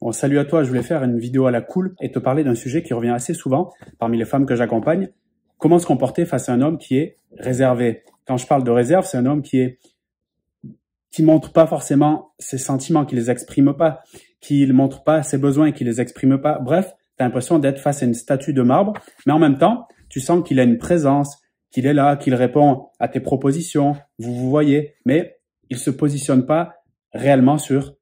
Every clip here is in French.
Bon, salut à toi, je voulais faire une vidéo à la cool et te parler d'un sujet qui revient assez souvent parmi les femmes que j'accompagne. Comment se comporter face à un homme qui est réservé? Quand je parle de réserve, c'est un homme qui est qui montre pas forcément ses sentiments, qui les exprime pas, qui ne montre pas ses besoins, qui les exprime pas. Bref, tu as l'impression d'être face à une statue de marbre, mais en même temps, tu sens qu'il a une présence, qu'il est là, qu'il répond à tes propositions, vous vous voyez, mais il se positionne pas réellement sur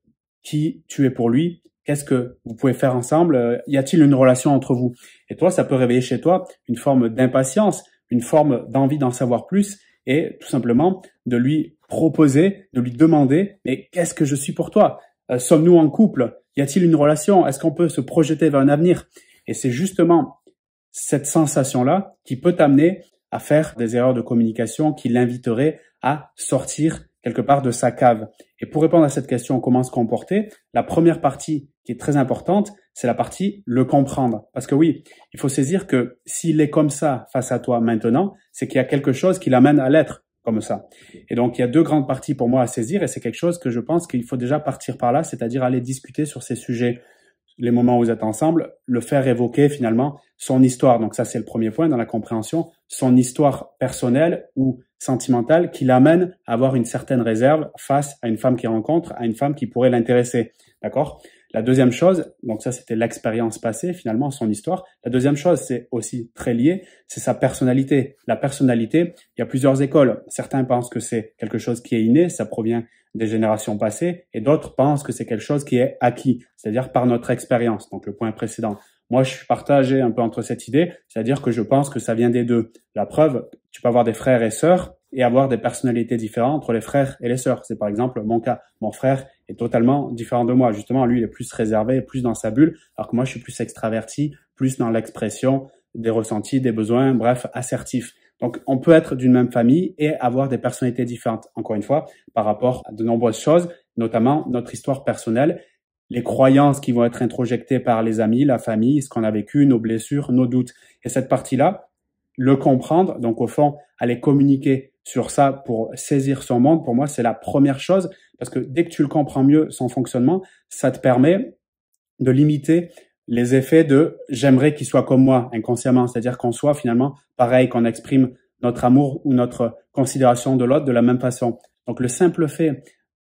qui tu es pour lui, qu'est-ce que vous pouvez faire ensemble, euh, y a-t-il une relation entre vous? Et toi, ça peut réveiller chez toi une forme d'impatience, une forme d'envie d'en savoir plus et tout simplement de lui proposer, de lui demander, mais qu'est-ce que je suis pour toi? Euh, Sommes-nous en couple? Y a-t-il une relation? Est-ce qu'on peut se projeter vers un avenir Et c'est justement cette sensation-là qui peut t'amener à faire des erreurs de communication qui l'inviteraient à sortir quelque part de sa cave. Et pour répondre à cette question, comment se comporter, la première partie qui est très importante, c'est la partie le comprendre. Parce que oui, il faut saisir que s'il est comme ça face à toi maintenant, c'est qu'il y a quelque chose qui l'amène à l'être comme ça. Et donc, il y a deux grandes parties pour moi à saisir et c'est quelque chose que je pense qu'il faut déjà partir par là, c'est-à-dire aller discuter sur ces sujets les moments où vous êtes ensemble, le faire évoquer finalement son histoire. Donc ça, c'est le premier point dans la compréhension, son histoire personnelle ou sentimentale qui l'amène à avoir une certaine réserve face à une femme qu'il rencontre, à une femme qui pourrait l'intéresser. D'accord? La deuxième chose, donc ça c'était l'expérience passée finalement, son histoire. La deuxième chose, c'est aussi très lié, c'est sa personnalité. La personnalité, il y a plusieurs écoles. Certains pensent que c'est quelque chose qui est inné, ça provient des générations passées, et d'autres pensent que c'est quelque chose qui est acquis, c'est-à-dire par notre expérience. Donc le point précédent. Moi, je suis partagé un peu entre cette idée, c'est-à-dire que je pense que ça vient des deux. La preuve, tu peux avoir des frères et sœurs et avoir des personnalités différentes entre les frères et les sœurs. C'est par exemple mon cas. Mon frère est totalement différent de moi. Justement, lui, il est plus réservé, plus dans sa bulle, alors que moi, je suis plus extraverti, plus dans l'expression des ressentis, des besoins, bref, assertif. Donc, on peut être d'une même famille et avoir des personnalités différentes, encore une fois, par rapport à de nombreuses choses, notamment notre histoire personnelle, les croyances qui vont être introjectées par les amis, la famille, ce qu'on a vécu, nos blessures, nos doutes. Et cette partie-là, le comprendre, donc au fond, aller communiquer sur ça pour saisir son monde, pour moi, c'est la première chose, parce que dès que tu le comprends mieux, son fonctionnement, ça te permet de limiter les effets de j'aimerais qu'il soit comme moi inconsciemment, c'est-à-dire qu'on soit finalement pareil, qu'on exprime notre amour ou notre considération de l'autre de la même façon. Donc le simple fait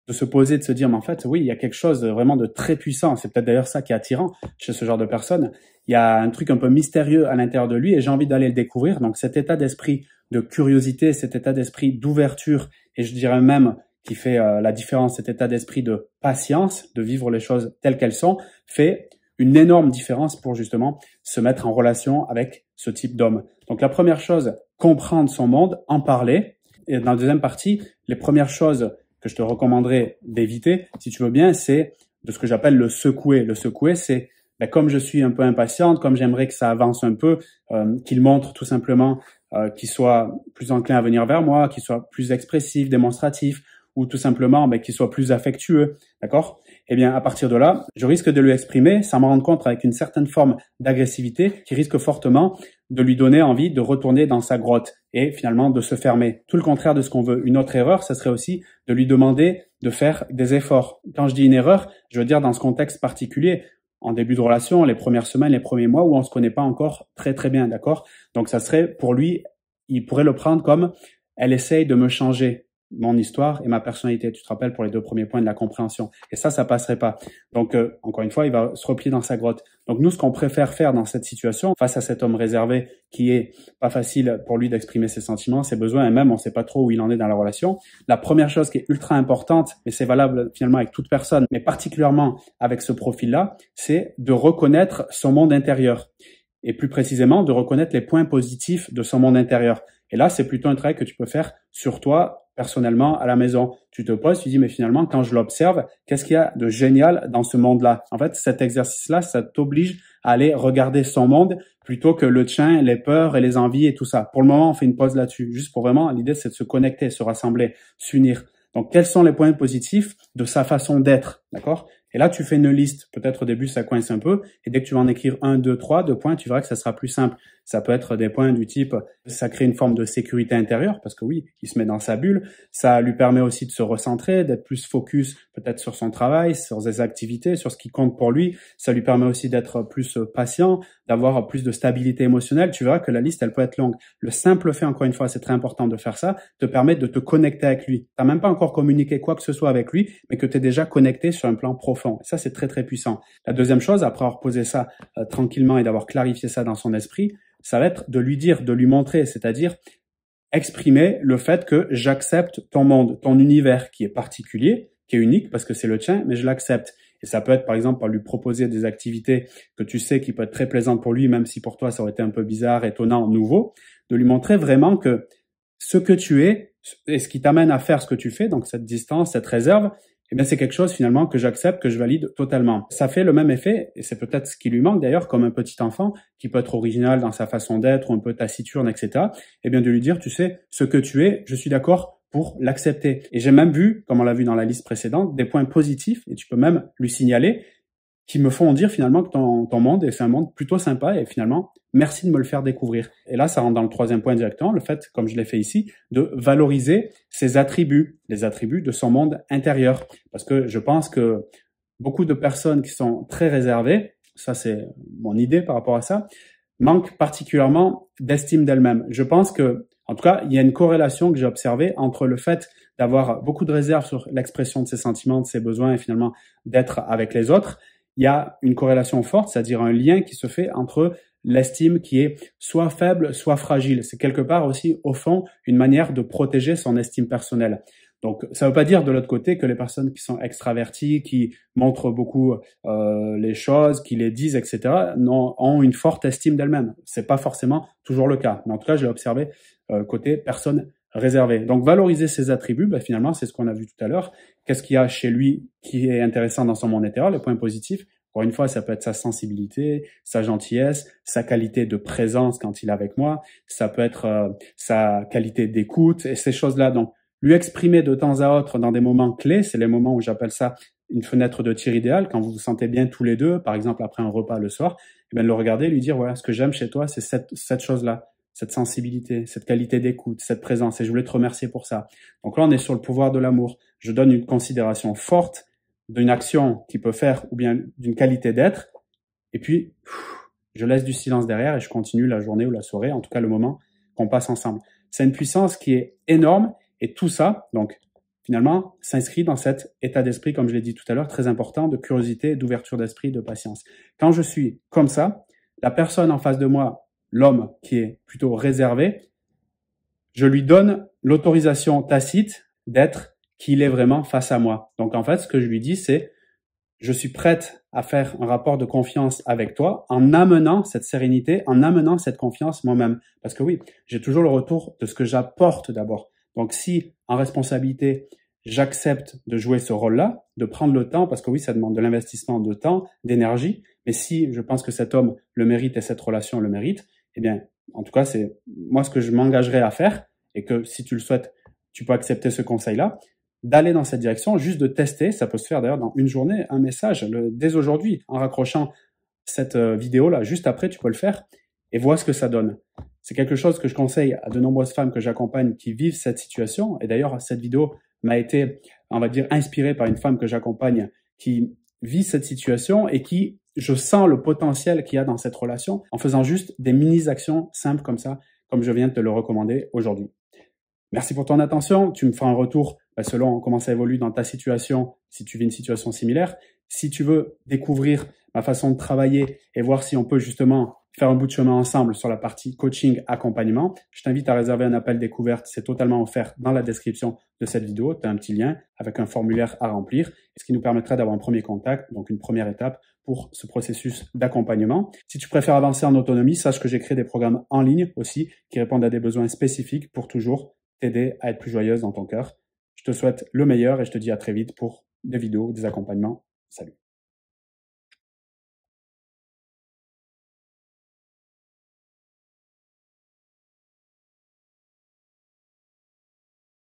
de se poser, de se dire, mais en fait, oui, il y a quelque chose vraiment de très puissant. C'est peut-être d'ailleurs ça qui est attirant chez ce genre de personnes. Il y a un truc un peu mystérieux à l'intérieur de lui et j'ai envie d'aller le découvrir. Donc cet état d'esprit de curiosité, cet état d'esprit d'ouverture et je dirais même qui fait euh, la différence, cet état d'esprit de patience, de vivre les choses telles qu'elles sont, fait une énorme différence pour justement se mettre en relation avec ce type d'homme. Donc la première chose, comprendre son monde, en parler. Et dans la deuxième partie, les premières choses que je te recommanderais d'éviter, si tu veux bien, c'est de ce que j'appelle le secouer. Le secouer, c'est ben, comme je suis un peu impatiente, comme j'aimerais que ça avance un peu, euh, qu'il montre tout simplement euh, qu'il soit plus enclin à venir vers moi, qu'il soit plus expressif, démonstratif, ou tout simplement ben, qu'il soit plus affectueux, d'accord? Eh bien, à partir de là, je risque de lui exprimer, sans me rendre compte, avec une certaine forme d'agressivité qui risque fortement de lui donner envie de retourner dans sa grotte et finalement de se fermer. Tout le contraire de ce qu'on veut. Une autre erreur, ce serait aussi de lui demander de faire des efforts. Quand je dis une erreur, je veux dire dans ce contexte particulier, en début de relation, les premières semaines, les premiers mois où on se connaît pas encore très très bien, d'accord? Donc ça serait pour lui, il pourrait le prendre comme elle essaye de me changer mon histoire et ma personnalité. Tu te rappelles pour les deux premiers points de la compréhension. Et ça, ça passerait pas. Donc, euh, encore une fois, il va se replier dans sa grotte. Donc, nous, ce qu'on préfère faire dans cette situation, face à cet homme réservé qui est pas facile pour lui d'exprimer ses sentiments, ses besoins, et même on sait pas trop où il en est dans la relation, la première chose qui est ultra importante, et c'est valable finalement avec toute personne, mais particulièrement avec ce profil-là, c'est de reconnaître son monde intérieur. Et plus précisément, de reconnaître les points positifs de son monde intérieur. Et là, c'est plutôt un travail que tu peux faire sur toi personnellement à la maison. Tu te poses, tu dis, mais finalement, quand je l'observe, qu'est-ce qu'il y a de génial dans ce monde-là? En fait, cet exercice-là, ça t'oblige à aller regarder son monde plutôt que le tien, les peurs et les envies et tout ça. Pour le moment, on fait une pause là-dessus. Juste pour vraiment, l'idée, c'est de se connecter, se rassembler, s'unir. Donc, quels sont les points positifs de sa façon d'être? D'accord? Et là, tu fais une liste. Peut-être au début, ça coince un peu. Et dès que tu vas en écrire un, deux, trois, deux points, tu verras que ça sera plus simple. Ça peut être des points du type, ça crée une forme de sécurité intérieure, parce que oui, il se met dans sa bulle. Ça lui permet aussi de se recentrer, d'être plus focus peut-être sur son travail, sur ses activités, sur ce qui compte pour lui. Ça lui permet aussi d'être plus patient, d'avoir plus de stabilité émotionnelle. Tu verras que la liste, elle peut être longue. Le simple fait, encore une fois, c'est très important de faire ça, te permet de te connecter avec lui. Tu n'as même pas encore communiqué quoi que ce soit avec lui, mais que tu es déjà connecté sur un plan profond. ça, c'est très, très puissant. La deuxième chose, après avoir posé ça euh, tranquillement et d'avoir clarifié ça dans son esprit, ça va être de lui dire, de lui montrer, c'est-à-dire exprimer le fait que j'accepte ton monde, ton univers qui est particulier, qui est unique parce que c'est le tien, mais je l'accepte. Et ça peut être par exemple par lui proposer des activités que tu sais qui peuvent être très plaisantes pour lui, même si pour toi ça aurait été un peu bizarre, étonnant, nouveau, de lui montrer vraiment que ce que tu es et ce qui t'amène à faire ce que tu fais, donc cette distance, cette réserve, eh bien c'est quelque chose finalement que j'accepte, que je valide totalement. Ça fait le même effet, et c'est peut-être ce qui lui manque d'ailleurs, comme un petit enfant qui peut être original dans sa façon d'être un peu taciturne, etc. Eh bien de lui dire, tu sais, ce que tu es, je suis d'accord pour l'accepter. Et j'ai même vu, comme on l'a vu dans la liste précédente, des points positifs, et tu peux même lui signaler, qui me font dire finalement que ton, ton monde est un monde plutôt sympa et finalement merci de me le faire découvrir. Et là, ça rentre dans le troisième point directement, le fait, comme je l'ai fait ici, de valoriser ses attributs, les attributs de son monde intérieur. Parce que je pense que beaucoup de personnes qui sont très réservées, ça c'est mon idée par rapport à ça, manquent particulièrement d'estime d'elles-mêmes. Je pense que, en tout cas, il y a une corrélation que j'ai observée entre le fait d'avoir beaucoup de réserve sur l'expression de ses sentiments, de ses besoins et finalement d'être avec les autres. Il y a une corrélation forte, c'est-à-dire un lien qui se fait entre l'estime qui est soit faible, soit fragile. C'est quelque part aussi, au fond, une manière de protéger son estime personnelle. Donc, ça ne veut pas dire de l'autre côté que les personnes qui sont extraverties, qui montrent beaucoup euh, les choses, qui les disent, etc., ont une forte estime d'elles-mêmes. C'est pas forcément toujours le cas. Mais en tout cas, je l'ai observé euh, côté personne réservée. Donc, valoriser ses attributs, ben, finalement, c'est ce qu'on a vu tout à l'heure. Qu'est-ce qu'il y a chez lui qui est intéressant dans son monde intérieur, les points positifs encore une fois, ça peut être sa sensibilité, sa gentillesse, sa qualité de présence quand il est avec moi, ça peut être euh, sa qualité d'écoute et ces choses-là. Donc, lui exprimer de temps à autre dans des moments clés, c'est les moments où j'appelle ça une fenêtre de tir idéale, quand vous vous sentez bien tous les deux, par exemple après un repas le soir, et eh bien le regarder, lui dire, voilà, ce que j'aime chez toi, c'est cette, cette chose-là, cette sensibilité, cette qualité d'écoute, cette présence, et je voulais te remercier pour ça. Donc là, on est sur le pouvoir de l'amour. Je donne une considération forte d'une action qu'il peut faire ou bien d'une qualité d'être. Et puis, je laisse du silence derrière et je continue la journée ou la soirée, en tout cas le moment qu'on passe ensemble. C'est une puissance qui est énorme et tout ça, donc finalement, s'inscrit dans cet état d'esprit, comme je l'ai dit tout à l'heure, très important, de curiosité, d'ouverture d'esprit, de patience. Quand je suis comme ça, la personne en face de moi, l'homme qui est plutôt réservé, je lui donne l'autorisation tacite d'être qu'il est vraiment face à moi. Donc en fait, ce que je lui dis, c'est je suis prête à faire un rapport de confiance avec toi en amenant cette sérénité, en amenant cette confiance moi-même. Parce que oui, j'ai toujours le retour de ce que j'apporte d'abord. Donc si en responsabilité, j'accepte de jouer ce rôle-là, de prendre le temps, parce que oui, ça demande de l'investissement de temps, d'énergie, mais si je pense que cet homme le mérite et cette relation le mérite, eh bien, en tout cas, c'est moi ce que je m'engagerai à faire, et que si tu le souhaites, tu peux accepter ce conseil-là, d'aller dans cette direction, juste de tester. Ça peut se faire d'ailleurs dans une journée, un message, dès aujourd'hui, en raccrochant cette euh, vidéo-là. Juste après, tu peux le faire et vois ce que ça donne. C'est quelque chose que je conseille à de nombreuses femmes que j'accompagne qui vivent cette situation. Et d'ailleurs, cette vidéo m'a été, on va dire, inspirée par une femme que j'accompagne qui vit cette situation et qui, je sens le potentiel qu'il y a dans cette relation en faisant juste des mini-actions simples comme ça, comme je viens de te le recommander aujourd'hui. Merci pour ton attention. Tu me feras un retour bah, selon comment ça évolue dans ta situation, si tu vis une situation similaire. Si tu veux découvrir ma façon de travailler et voir si on peut justement faire un bout de chemin ensemble sur la partie coaching accompagnement, je t'invite à réserver un appel découverte. C'est totalement offert dans la description de cette vidéo. Tu as un petit lien avec un formulaire à remplir, ce qui nous permettra d'avoir un premier contact, donc une première étape pour ce processus d'accompagnement. Si tu préfères avancer en autonomie, sache que j'ai créé des programmes en ligne aussi qui répondent à des besoins spécifiques pour toujours t'aider à être plus joyeuse dans ton cœur. Je te souhaite le meilleur et je te dis à très vite pour des vidéos, des accompagnements. Salut.